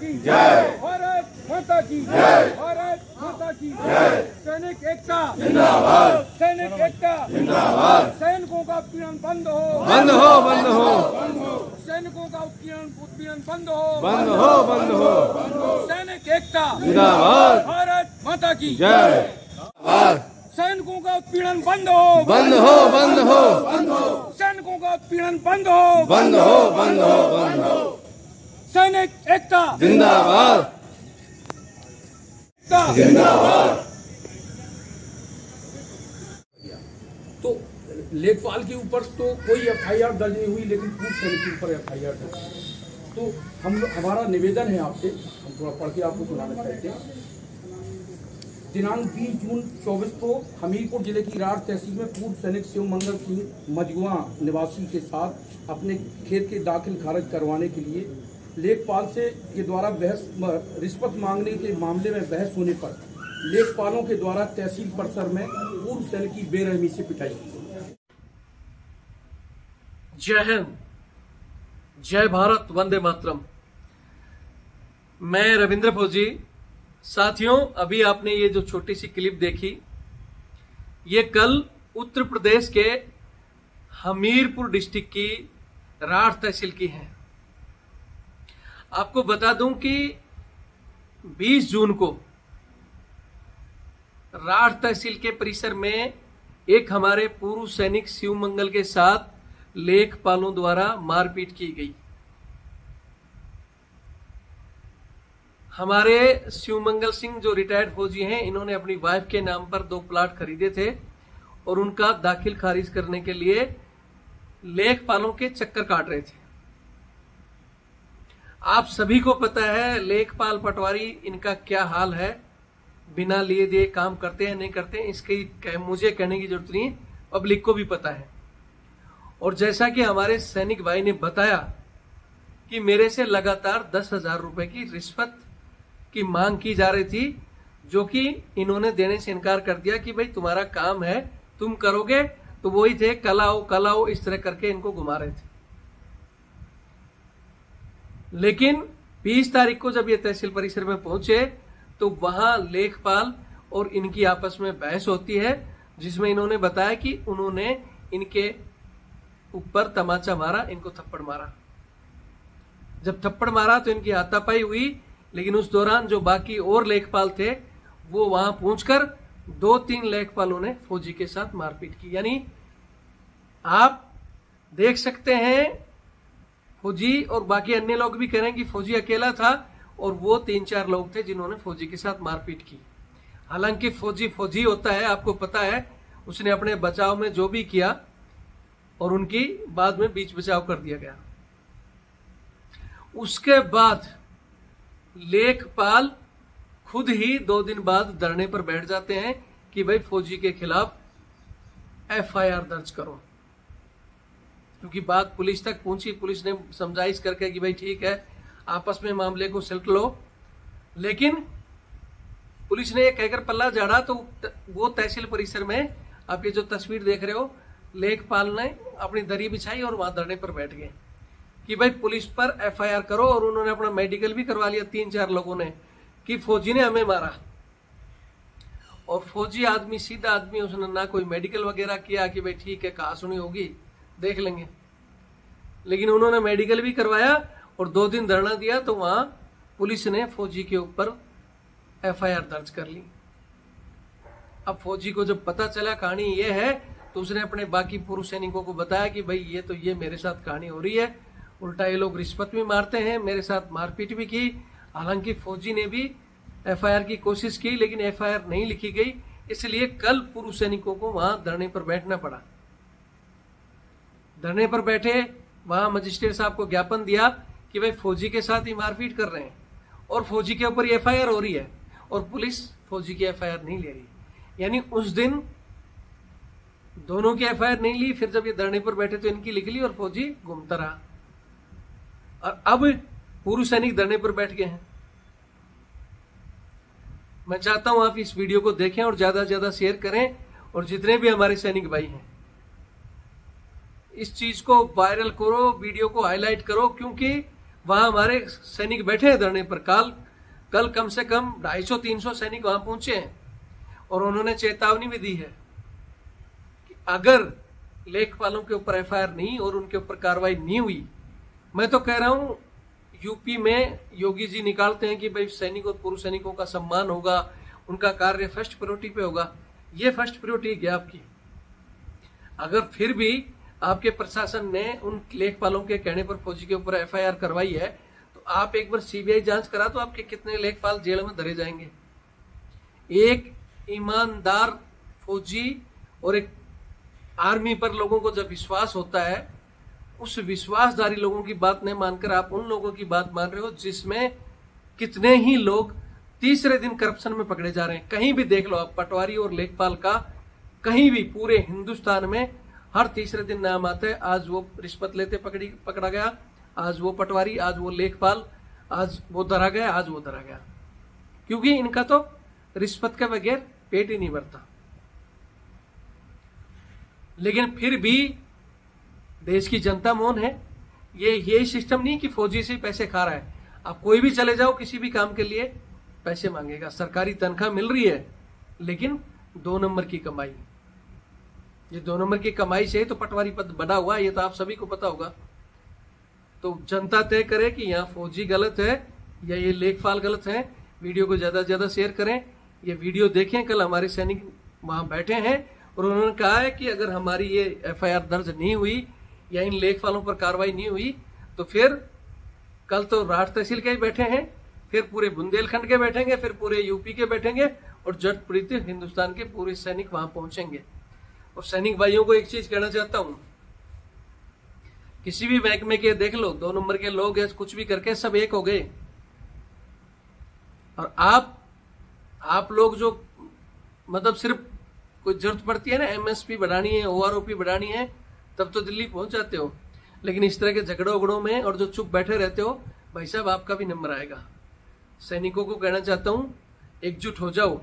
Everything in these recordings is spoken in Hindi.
की जय। भारत माता की जय। भारत माता की जय। सैनिक एकता। जिंदाबाद। सैनिक एकता। जिंदाबाद। सैनिकों का उत्पीड़न बंद हो। बंद हो बंद हो। सैनिकों का उत्पीड़न उत्पीड़न बंद हो। बंद हो बंद हो। सैनिक एकता। जिंदाबाद। भारत माता की जय। सैनिकों का उत्पीड़न बंद हो। बंद हो बंद हो। सैनिकों का उत्पीड़न बंद हो। बंद हो बंद हो बंद हो। सैनिक एकता। जिंदाबाद। एकता। तो लेखपाल के ऊपर तो कोई एफआईआर दर्ज नहीं हुई लेकिन पूर्व सैनिक के ऊपर एफआईआर दर्ज तो हम हमारा निवेदन है आपसे हम थोड़ा पढ़ के आपको सुनाना चाहते हैं। दिनांक 20 जून 24 को हमीरपुर ज़िले की राठ तहसील में पूर्व सैनिक शिव मंगल सिंह मजगुआ निवासी के साथ अपने खेत के दाखिल खारिज करवाने के लिए लेखपाल से के द्वारा बहस रिश्वत मांगने के मामले में बहस होने पर लेखपालों के द्वारा तहसील परिसर में पूर्व सैनिक की बेरहमी से पिटाई जय हिंद। जय भारत, वंदे मातरम। मैं रविंद्र फौजी साथियों, अभी आपने ये जो छोटी सी क्लिप देखी, ये कल उत्तर प्रदेश के हमीरपुर डिस्ट्रिक्ट की राठ तहसील की है। आपको बता दूँ कि 20 जून को राठ तहसील के परिसर में एक हमारे पूर्व सैनिक शिव मंगल के साथ लेखपालों द्वारा मारपीट की गई। हमारे शिवमंगल सिंह जो रिटायर्ड फौजी हैं, इन्होंने अपनी वाइफ के नाम पर दो प्लाट खरीदे थे और उनका दाखिल खारिज करने के लिए लेखपालों के चक्कर काट रहे थे। आप सभी को पता है लेखपाल पटवारी इनका क्या हाल है? बिना लिए दिए काम करते हैं नहीं करते हैं इसकी कह, मुझे कहने की ज़रूरत नहीं है पब्लिक को भी पता है। और जैसा कि हमारे सैनिक भाई ने बताया कि मेरे से लगातार दस हज़ार रुपए की रिश्वत की मांग की जा रही थी जो कि इन्होंने देने से इनकार कर दिया कि भाई तुम्हारा काम है तुम करोगे तो वही थे कल आओ कल आओ इस तरह करके इनको घुमा रहे थे। लेकिन 20 तारीख को जब ये तहसील परिसर में पहुँचे तो वहाँ लेखपाल और इनकी आपस में बहस होती है, जिसमें इन्होंने बताया कि उन्होंने इनके ऊपर तमाचा मारा, इनको थप्पड़ मारा। जब थप्पड़ मारा तो इनकी हाथापाई हुई, लेकिन उस दौरान जो बाकी और लेखपाल थे, वो वहाँ पहुंचकर दो तीन लेखपालों ने फौजी के साथ मारपीट की। यानी आप देख सकते हैं फौजी और बाकी अन्य लोग भी कह रहे हैं कि फौजी अकेला था और वो तीन चार लोग थे जिन्होंने फौजी के साथ मारपीट की। हालाँकि फौजी फौजी होता है, आपको पता है, उसने अपने बचाव में जो भी किया और उनकी बाद में बीच बचाव कर दिया गया। उसके बाद लेखपाल खुद ही दो दिन बाद धरने पर बैठ जाते हैं कि भाई फौजी के खिलाफ एफआईआर दर्ज करो। क्योंकि बात पुलिस तक पहुँची, पुलिस ने समझाइश करके कि भाई ठीक है, आपस में मामले को सिलट लो। लेकिन पुलिस ने कहकर पल्ला झाड़ा तो वो तहसील परिसर में आप ये जो तस्वीर देख रहे हो लेखपाल ने अपनी दरी बिछाई और वहाँ धरने पर बैठ गए कि भाई पुलिस पर एफआईआर करो और उन्होंने अपना मेडिकल भी करवा लिया तीन चार लोगों ने कि फौजी ने हमें मारा। और फौजी आदमी, सीधा आदमी, उसने ना कोई मेडिकल वगैरह किया कि भाई ठीक है कहा सुनी होगी। देख लेंगे। लेकिन उन्होंने मेडिकल भी करवाया और दो दिन धरना दिया तो वहाँ पुलिस ने फौजी के ऊपर एफआईआर दर्ज कर ली। अब फौजी को जब पता चला कहानी ये है तो उसने अपने बाकी पूर्व सैनिकों को बताया कि भाई ये तो ये मेरे साथ कहानी हो रही है। उल्टा ये लोग रिश्वत भी मारते हैं, मेरे साथ मारपीट भी की। हालाँकि फौजी ने भी एफआईआर की कोशिश की, लेकिन एफआईआर नहीं लिखी गई। इसलिए कल पूर्व सैनिकों को वहाँ धरने पर बैठना पड़ा। धरने पर बैठे, वहाँ मजिस्ट्रेट साहब को ज्ञापन दिया कि भाई फौजी के साथ ही मारपीट कर रहे हैं और फौजी के ऊपर एफआईआर हो रही है और पुलिस फौजी की एफआईआर नहीं ले रही। यानी उस दिन दोनों की एफआईआर नहीं ली, फिर जब ये धरने पर बैठे तो इनकी लिख ली और फौजी घूमता रहा। और अब पूर्व सैनिक धरने पर बैठ गए हैं। मैं चाहता हूँ आप इस वीडियो को देखें और ज़्यादा से ज़्यादा शेयर करें और जितने भी हमारे सैनिक भाई हैं इस चीज़ को वायरल करो, वीडियो को हाईलाइट करो, क्योंकि वहाँ हमारे सैनिक बैठे हैं धरने पर। कल कल कम से कम 250-300 सैनिक वहाँ पहुँचे हैं और उन्होंने चेतावनी भी दी है कि अगर लेखपालों के ऊपर एफआईआर नहीं और उनके ऊपर कार्रवाई नहीं हुई, मैं तो कह रहा हूँ, यूपी में योगी जी निकालते हैं कि भाई सैनिक और पूर्व सैनिकों का सम्मान होगा, उनका कार्य फ़र्स्ट प्रायोरिटी पे होगा। ये फ़र्स्ट प्रायोरिटी है आपकी। अगर फिर भी आपके प्रशासन ने उन लेखपालों के कहने पर फौजी के ऊपर एफआईआर करवाई है तो आप एक बार सीबीआई जाँच करा तो आपके कितने लेखपाल जेल में धरे जाएँगे। एक ईमानदार फौजी और एक आर्मी पर लोगों को जब विश्वास होता है, उस विश्वासधारी लोगों की बात नहीं मानकर आप उन लोगों की बात मान रहे हो जिसमें कितने ही लोग तीसरे दिन करप्शन में पकड़े जा रहे हैं। कहीं भी देख लो आप, पटवारी और लेखपाल का कहीं भी पूरे हिंदुस्तान में हर तीसरे दिन नाम आता है। आज वो रिश्वत लेते पकड़ी, पकड़ा गया। आज वो पटवारी, आज वो लेखपाल, आज वो धरा गया, आज वो धरा गया। क्योंकि इनका तो रिश्वत के बगैर पेट ही नहीं भरता। लेकिन फिर भी देश की जनता मौन है। ये ये सिस्टम नहीं कि फौजी से पैसे खा रहा है। आप कोई भी चले जाओ किसी भी काम के लिए, पैसे मांगेगा। सरकारी तनख्वाह मिल रही है, लेकिन दो नंबर की कमाई। ये दो नंबर की कमाई से ही तो पटवारी पद बना हुआ ये तो आप सभी को पता होगा। तो जनता तय करे कि यहाँ फौजी गलत है, या ये लेखपाल गलत है, वीडियो को ज़्यादा से ज़्यादा शेयर करें, ये वीडियो देखें, कल हमारे सैनिक वहाँ बैठे हैं, और उन्होंने कहा है कि अगर हमारी ये एफआईआर दर्ज नहीं हुई, या इन लेखपालों पर कार्रवाई नहीं हुई तो फिर कल तो राठ तहसील के ही बैठे हैं, फिर पूरे बुंदेलखंड के बैठेंगे, फिर पूरे यूपी के बैठेंगे, और जट प्रीति हिंदुस्तान के पूरे सैनिक वहाँ पहुँचेंगे। और सैनिक भाइयों को एक चीज़ कहना चाहता हूँ। किसी भी महकमे के देख लो, दो नंबर के लोग हैं, कुछ भी करके सब एक हो गए। और आप आप लोग जो मतलब सिर्फ़ कोई ज़रूरत पड़ती है ना एमएसपी बढ़ानी है ओआरओपी बढ़ानी है, तब तो दिल्ली पहुँच जाते हो। लेकिन इस तरह के झगड़ों उगड़ों में और जो चुप बैठे रहते हो, भाई साहब, आपका भी नंबर आएगा। सैनिकों को कहना चाहता हूँ, एकजुट हो जाओ।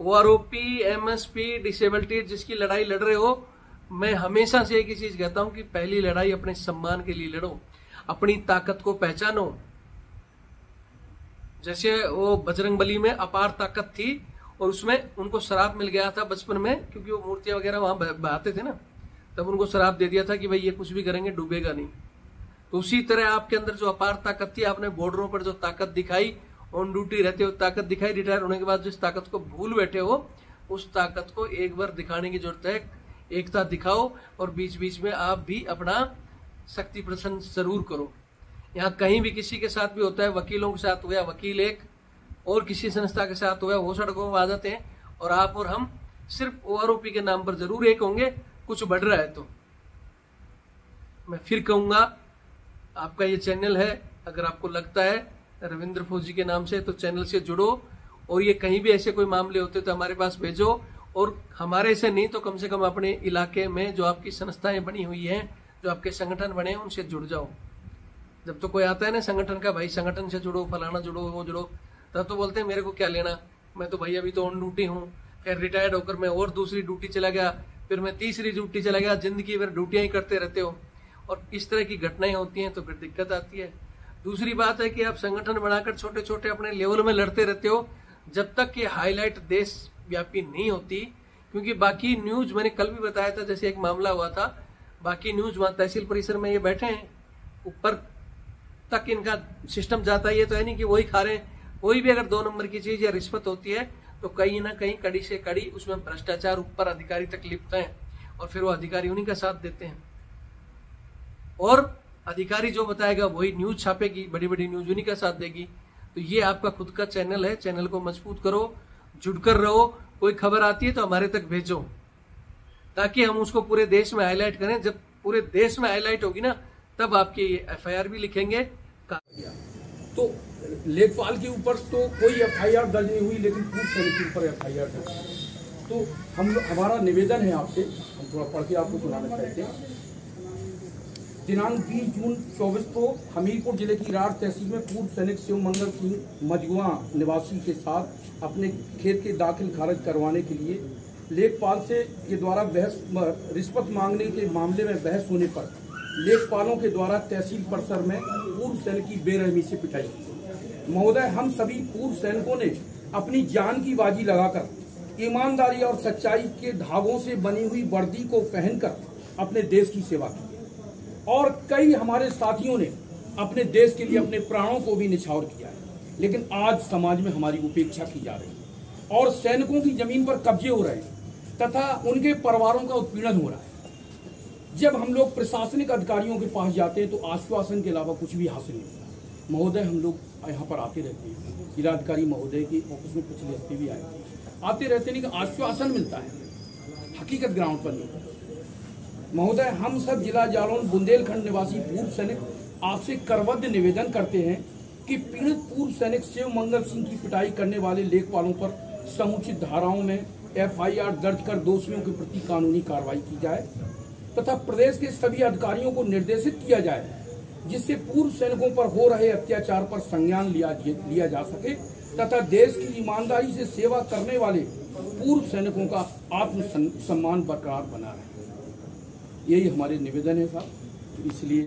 ओआरओपी एमएसपी डिसेबिलिटी जिसकी लड़ाई लड़ रहे हो, मैं हमेशा से एक ही चीज़ कहता हूँ कि पहली लड़ाई अपने सम्मान के लिए लड़ो, अपनी ताकत को पहचानो। जैसे वो बजरंग बली में अपार ताकत थी और उसमें उनको शराब मिल गया था बचपन में, क्योंकि वो मूर्तियाँ वगैरह वहाँ बहाते थे ना, तब उनको शराब दे दिया था कि भाई ये कुछ भी करेंगे, डूबेगा नहीं। तो उसी तरह आपके अंदर जो अपार ताकत थी, आपने बॉर्डरों पर जो ताकत दिखाई ऑन ड्यूटी रहते हो, ताकत दिखाई रिटायर होने के बाद जिस ताकत को भूल बैठे हो, उस ताकत को एक बार दिखाने की ज़रूरत है, एकता दिखाओ, और बीच बीच में आप भी अपना शक्ति प्रदर्शन ज़रूर करो। यहाँ कहीं भी किसी के साथ भी होता है, वकीलों के साथ हुआ वकील एक, और किसी संस्था के साथ हुआ वो सड़कों में आ जाते हैं, और आप और हम सिर्फ़ ओआरओपी के नाम पर ज़रूर एक होंगे, कुछ बढ़ रहा है तो। मैं फिर कहूँगा, आपका ये चैनल है, अगर आपको लगता है रविंद्र फौजी के नाम से तो चैनल से जुड़ो और ये कहीं भी ऐसे कोई मामले होते तो हमारे पास भेजो और हमारे से नहीं तो कम से कम अपने इलाके में जो आपकी संस्थाएँ बनी हुई हैं, जो आपके संगठन बने हैं, उनसे जुड़ जाओ। जब तो कोई आता है ना संगठन का, भाई संगठन से जुड़ो, फलाना जुड़ो, वो जुड़ो, तब तो बोलते हैं, मेरे को क्या लेना? मैं तो भाई अभी तो ऑन ड्यूटी हूँ फिर रिटायर्ड होकर मैं और दूसरी ड्यूटी चला गया, फिर मैं तीसरी ड्यूटी चला गया, ज़िंदगी भर ड्यूटियाँ ही करते रहते हो। और इस तरह की घटनाएँ होती हैं तो फिर दिक्कत आती है। दूसरी बात है कि आप संगठन बनाकर छोटे छोटे अपने लेवल में लड़ते रहते हो, जब तक ये हाईलाइट देश व्यापी नहीं होती, क्योंकि बाकी न्यूज़ मैंने कल भी बताया था, जैसे एक मामला हुआ था, बाकी न्यूज़ वहाँ तहसील परिसर में ये बैठे हैं, ऊपर तक इनका सिस्टम जाता है ये तो है नहीं कि वही खा रहे हैं। कोई भी अगर दो नंबर की चीज़ या रिश्वत होती है तो कहीं ना कहीं कड़ी से कड़ी उसमें भ्रष्टाचार ऊपर अधिकारी तक लिपत है और फिर वो अधिकारी उन्हीं का साथ देते हैं। और अधिकारी जो बताएगा वही न्यूज़ छापेगी बड़ी बड़ी न्यूज़ उन्हीं का साथ देगी। तो ये आपका खुद का चैनल है, चैनल को मज़बूत करो, जुड़कर रहो, कोई खबर आती है तो हमारे तक भेजो, ताकि हम उसको पूरे देश में हाईलाइट करें। जब पूरे देश में हाईलाइट होगी ना, तब आपके एफ़ भी लिखेंगे। तो लेखपाल के ऊपर तो कोई एफआईआर दर्ज नहीं हुई, लेकिन पूर्व सैनिक के ऊपर एफआईआर दर्ज। तो हम, हमारा निवेदन है आपसे, हम थोड़ा पढ़ के आपको सुनाना चाहते हैं। दिनांक 20 जून 24 को हमीरपुर ज़िले की रार तहसील में पूर्व सैनिक शिव मंगल सिंह मजगुआ निवासी के साथ अपने खेत के दाखिल खारिज करवाने के लिए लेखपाल से के द्वारा बहस रिश्वत मांगने के मामले में बहस होने पर लेखपालों के द्वारा तहसील परिसर में पूर्व सैनिक की बेरहमी से पिटाई। महोदय, हम सभी पूर्व सैनिकों ने अपनी जान की बाजी लगाकर, ईमानदारी और सच्चाई के धागों से बनी हुई वर्दी को पहनकर अपने देश की सेवा की। और कई हमारे साथियों ने अपने देश के लिए अपने प्राणों को भी निछावर किया है। लेकिन आज समाज में हमारी उपेक्षा की जा रही है और सैनिकों की ज़मीन पर कब्जे हो रहे हैं तथा उनके परिवारों का उत्पीड़न हो रहा है। जब हम लोग प्रशासनिक अधिकारियों के पास जाते हैं तो आश्वासन के अलावा कुछ भी हासिल नहीं होता। महोदय, हम लोग यहाँ पर आते रहते हैं। जिलाधिकारी महोदय की ऑफ़िस में पिछले हफ़्ते भी आए आते रहते नहीं कि आश्वासन मिलता है। हकीकत ग्राउंड पर नहीं महोदय, हम सब जिला जालौन बुंदेलखंड निवासी पूर्व सैनिक आपसे करबद्ध निवेदन करते हैं कि पीड़ित पूर्व सैनिक शिव मंगल सिंह की पिटाई करने वाले लेखपालों पर समुचित धाराओं में एफआईआर दर्ज कर दोषियों के प्रति कानूनी कार्रवाई की जाए तथा प्रदेश के सभी अधिकारियों को निर्देशित किया जाए, जिससे पूर्व सैनिकों पर हो रहे अत्याचार पर संज्ञान लिया लिया जा सके तथा देश की ईमानदारी से सेवा करने वाले पूर्व सैनिकों का आत्म सम्मान बरकरार बना रहे। यही हमारे निवेदन है साहब। इसलिए